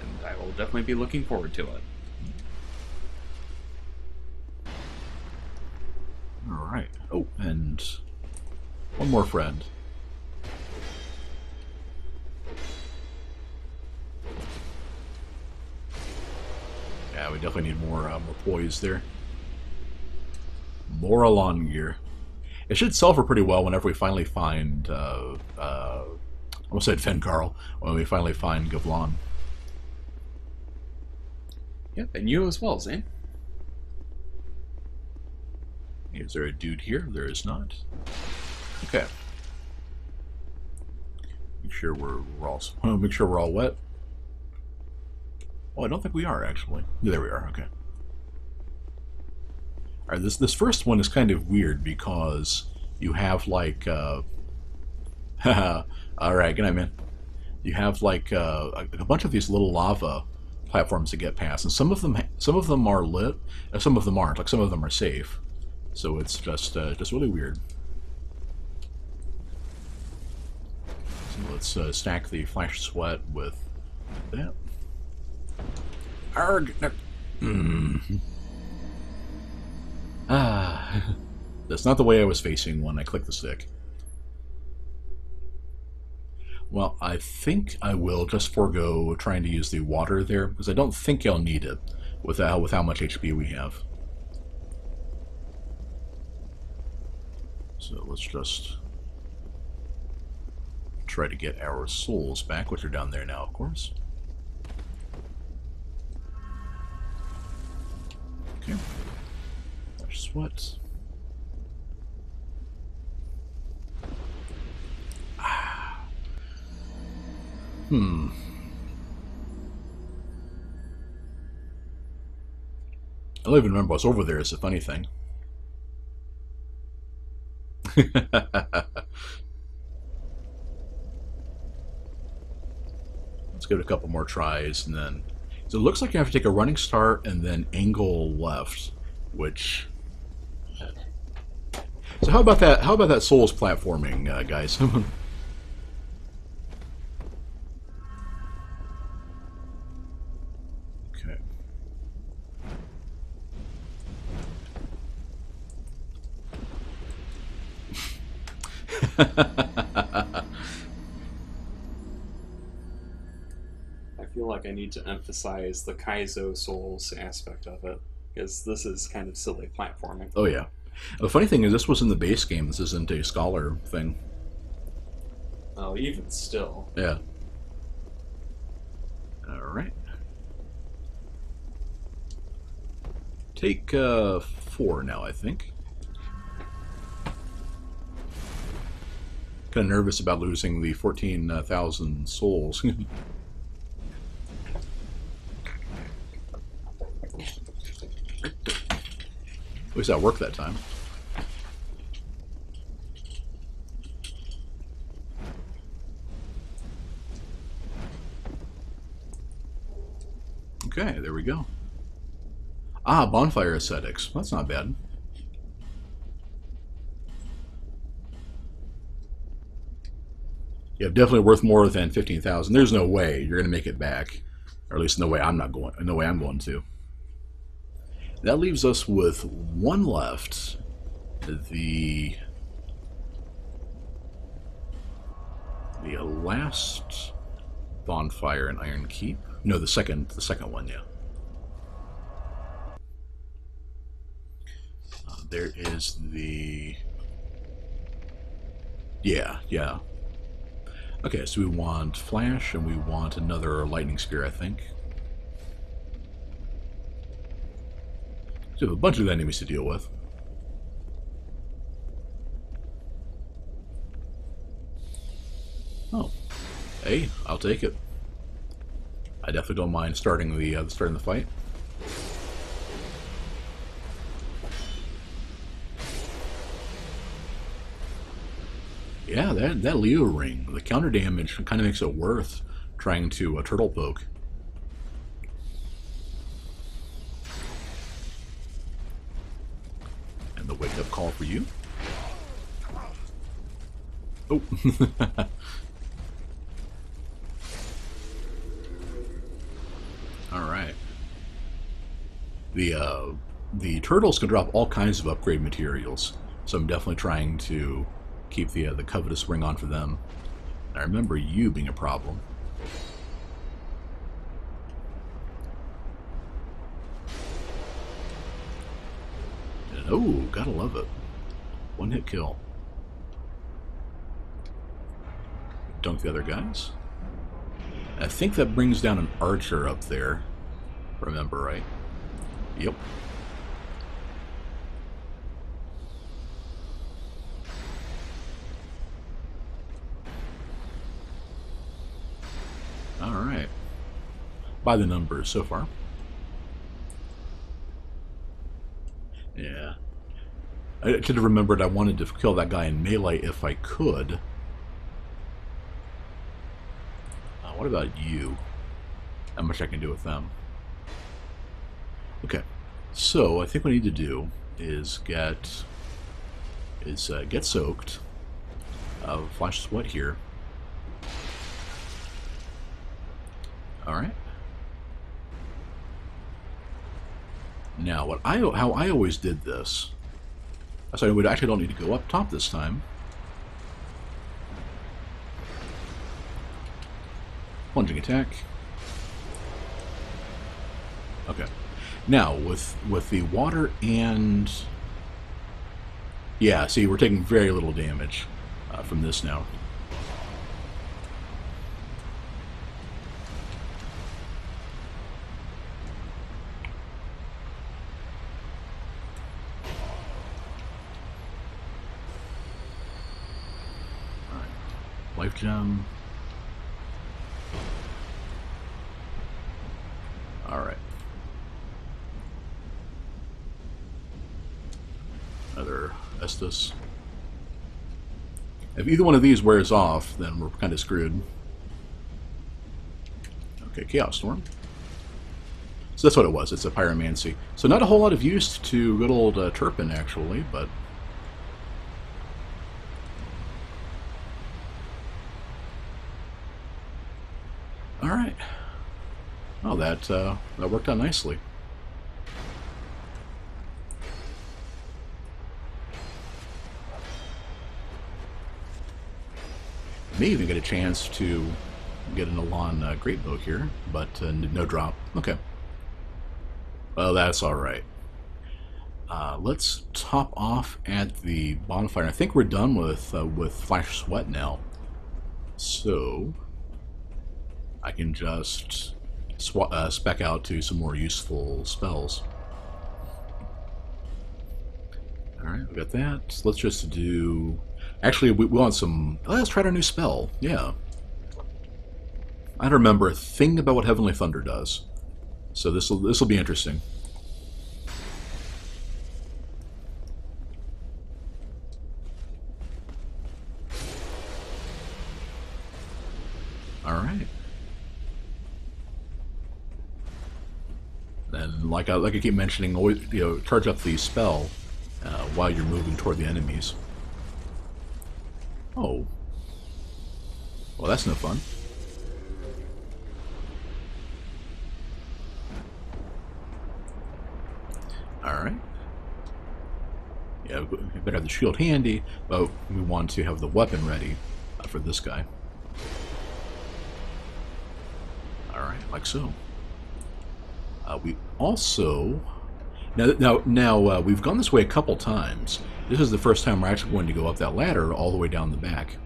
And I will definitely be looking forward to it. All right. Oh, and one more friend. Yeah, we definitely need more uh, more poise there. More Alonne gear. It should sell for pretty well whenever we finally find. Uh, uh, I almost said Fencarl. When we finally find Gavlon. Yep, and you as well, Zane. Is there a dude here? There is not. Okay. Make sure we're, we're all make sure we're all wet. Oh, I don't think we are actually. There we are. Okay. Right. This this first one is kind of weird because you have like. Uh, all right. Good night, man. You have like uh, a, bunch of these little lava platforms to get past, and some of them some of them are lit, and some of them aren't. Like some of them are safe, so it's just uh, just really weird. So let's uh, stack the flash sweat with that. Arg! no- Mm. Ah, that's not the way I was facing when I clicked the stick. Well, I think I will just forego trying to use the water there, because I don't think I'll need it with how, with how much HP we have. So let's just try to get our souls back, which are down there now, of course. Okay. Flash sweat. Hmm. I don't even remember what's over there. It's a funny thing. Let's give it a couple more tries, and then. So it looks like you have to take a running start and then angle left, which. So how about that? How about that Souls platforming, uh, guys? okay. I feel like I need to emphasize the Kaizo Souls aspect of it because this is kind of silly platforming. Oh yeah. The funny thing is, this was in the base game. This isn't a scholar thing. Oh, even still, Yeah. All right. Take uh, four now, I think. Kind of nervous about losing the fourteen thousand souls. At least that worked that time. Okay, there we go. Ah, bonfire ascetics. That's not bad. Yeah, definitely worth more than fifteen thousand. There's no way you're gonna make it back, or at least no way I'm not going. No way I'm going to. That leaves us with one left. The the last bonfire in Iron Keep. No, the second, the second one, yeah. Uh, there is the. Yeah, yeah. Okay, so we want flash and we want another lightning spear, I think. We have a bunch of enemies to deal with. Oh, hey, I'll take it. I definitely don't mind starting the uh, starting the fight. Yeah, that that Leo ring, the counter damage kind of makes it worth trying to uh, turtle poke. And the wake up call for you. Oh. All right. The uh, the turtles can drop all kinds of upgrade materials, so I'm definitely trying to keep the uh, the covetous ring on for them. I remember you being a problem. Oh, gotta love it. One hit kill. Dunk the other guys. I think that brings down an archer up there. Remember, right? Yep. Alright. By the numbers so far. Yeah. I should have remembered I wanted to kill that guy in melee if I could. Uh, what about you? How much I can do with them. Okay, so I think what I need to do is get is uh, get soaked. Uh, flash sweat here. All right. Now, what I how I always did this. So we actually don't need to go up top this time. Plunging attack. Okay. Now with with the water and yeah, see, we're taking very little damage uh, from this now. Gem. Alright. Another Estus. If either one of these wears off, then we're kind of screwed. Okay, Chaos Storm. So that's what it was. It's a Pyromancy. So not a whole lot of use to good old uh, Turpin, actually, but... Alright. Oh, that, uh, that worked out nicely. May even get a chance to get an Alonne uh, Great Bow here, but uh, no drop. Okay. Well, that's alright. Uh, let's top off at the bonfire. I think we're done with uh, with Flash Sweat now. So, I can just uh, spec out to some more useful spells. Alright, we got that. Let's just do... Actually, we, we want some... Oh, let's try our new spell. Yeah. I don't remember a thing about what Heavenly Thunder does. So this will this will be interesting. All right. Then, like I keep mentioning, always you know charge up the spell uh, while you're moving toward the enemies. Oh. Well, that's no fun. Alright. Yeah, we better have the shield handy, but we want to have the weapon ready uh, for this guy. Alright, like so. Uh, we also... Now, now, now uh, we've gone this way a couple times. This is the first time we're actually going to go up that ladder all the way down the back.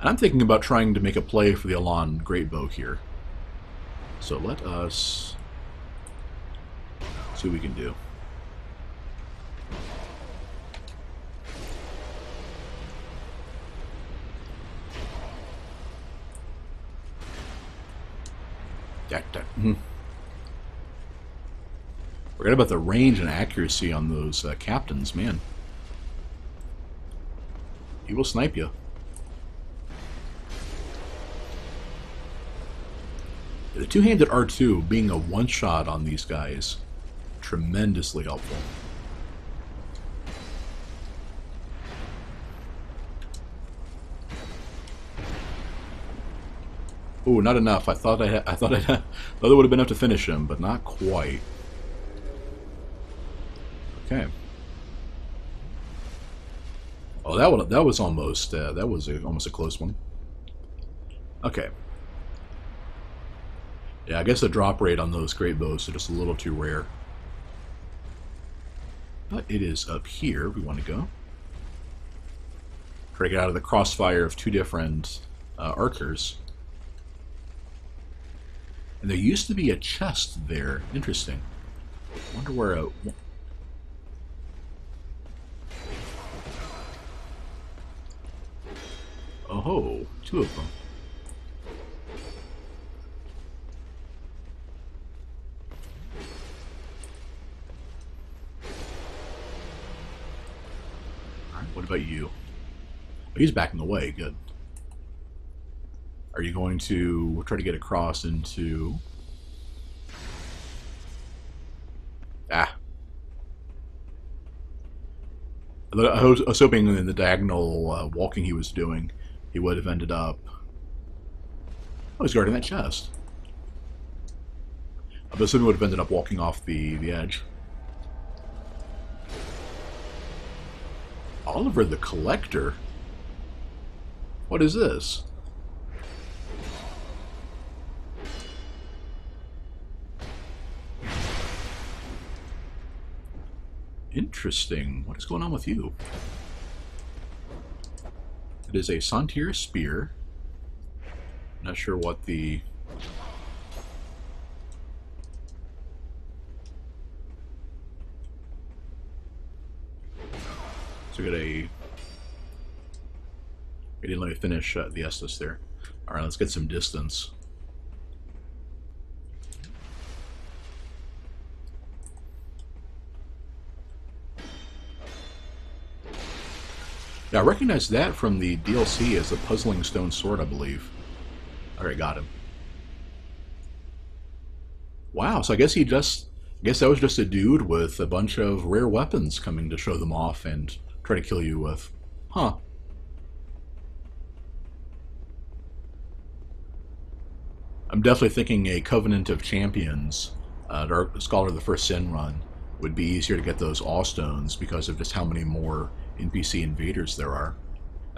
And I'm thinking about trying to make a play for the Alonne Great Bow here. So let us see what we can do. That, mhm. Forget about the range and accuracy on those uh, captains, man. He will snipe you. The two-handed R2 being a one-shot on these guys, tremendously helpful. Ooh, not enough. I thought I I thought I thought it would have been enough to finish him, but not quite. Okay. Oh, that one that was almost uh, that was a, almost a close one. Okay. Yeah, I guess the drop rate on those great bows are just a little too rare. But it is up here we want to go. Try to get out of the crossfire of two different uh, archers. And there used to be a chest there. Interesting. wonder where a... Oh, two of them. What about you? Oh, he's backing away, good. Are you going to try to get across into... Ah. I was I was hoping in the diagonal uh, walking he was doing, he would have ended up... Oh, he's guarding that chest. I was assuming he would have ended up walking off the, the edge. Oliver the Collector? What is this? Interesting. What is going on with you? It is a Santier spear. Not sure what the... So we got a... We didn't let me finish uh, the Estus there. Alright, let's get some distance. Yeah, I recognize that from the DLC as the Puzzling Stone Sword, I believe. Alright, got him. Wow, so I guess he just... I guess that was just a dude with a bunch of rare weapons coming to show them off and try to kill you with. Huh. I'm definitely thinking a Covenant of Champions, uh, Dark Scholar of the First Sin run, would be easier to get those Awestones because of just how many more NPC invaders there are.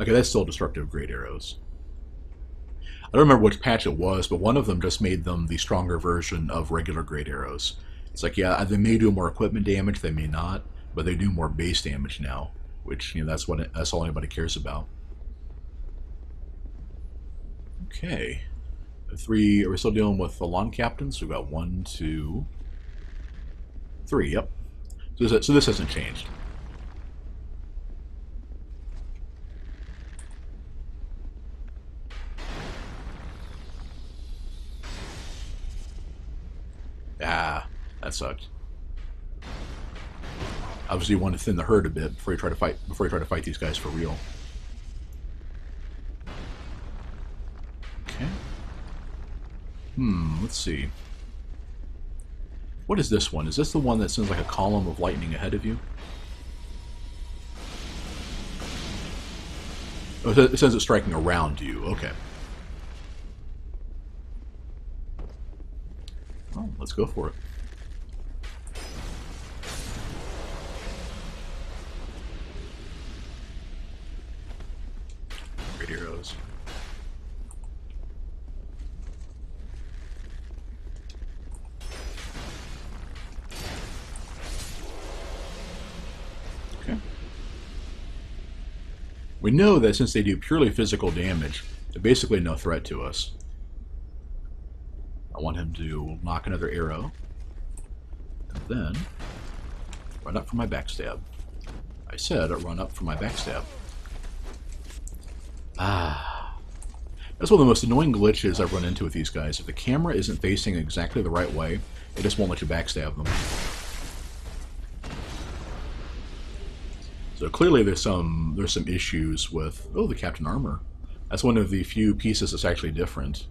Okay, that's still destructive great arrows. I don't remember which patch it was, but one of them just made them the stronger version of regular great arrows. It's like, yeah, they may do more equipment damage, they may not, but they do more base damage now, which, you know, that's what it, that's all anybody cares about. Okay. Three, are we still dealing with the lawn captains? We've got one, two, three, yep. So this, so this hasn't changed. Ah, sucked. Obviously, you want to thin the herd a bit before you try to fight before you try to fight these guys for real. Okay. Hmm. Let's see. What is this one? Is this the one that sends like a column of lightning ahead of you? Oh, it says it's striking around you. Okay. Well, let's go for it. Great heroes. Okay. We know that since they do purely physical damage, they're basically no threat to us. I want him to knock another arrow. And then run up for my backstab. I said run up for my backstab. Ah. That's one of the most annoying glitches I've run into with these guys. If the camera isn't facing exactly the right way, it just won't let you backstab them. So clearly there's some there's some issues with oh the captain armor. That's one of the few pieces that's actually different.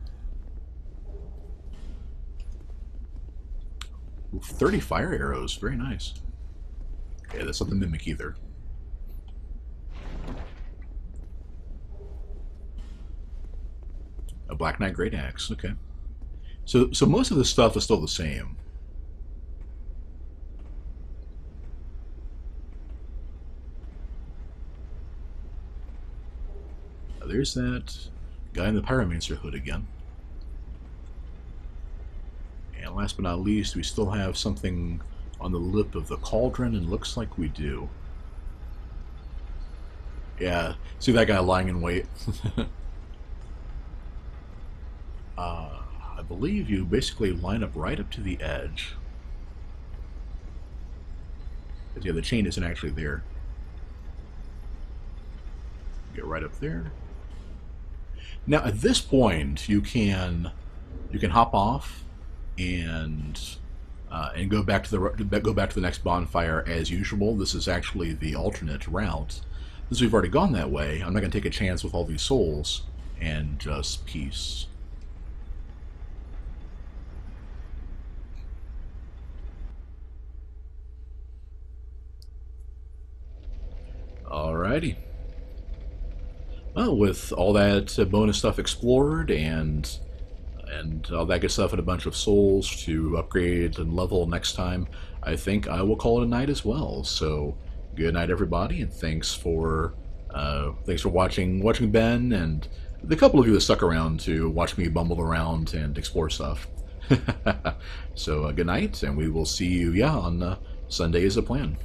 Ooh, 30 fire arrows, very nice. Okay, that's not the mimic either. A Black Knight Great Axe, okay. So so most of the stuff is still the same. There's that guy in the Pyromancer hood again. And last but not least, we still have something on the lip of the cauldron, and looks like we do. Yeah, see that guy lying in wait. uh, I believe you basically line up right up to the edge. Yeah, the chain isn't actually there. Get right up there. Now, at this point, you can you can hop off and uh, and go back to the go back to the next bonfire as usual. This is actually the alternate route. Since we've already gone that way, I'm not going to take a chance with all these souls and just peace. Alrighty. Well, with all that uh, bonus stuff explored and and all that good stuff and a bunch of souls to upgrade and level next time, I think I will call it a night as well. So, good night, everybody, and thanks for uh, thanks for watching watching Ben and the couple of you that stuck around to watch me bumble around and explore stuff. so, uh, good night, and we will see you, yeah, on uh, Sunday as a plan.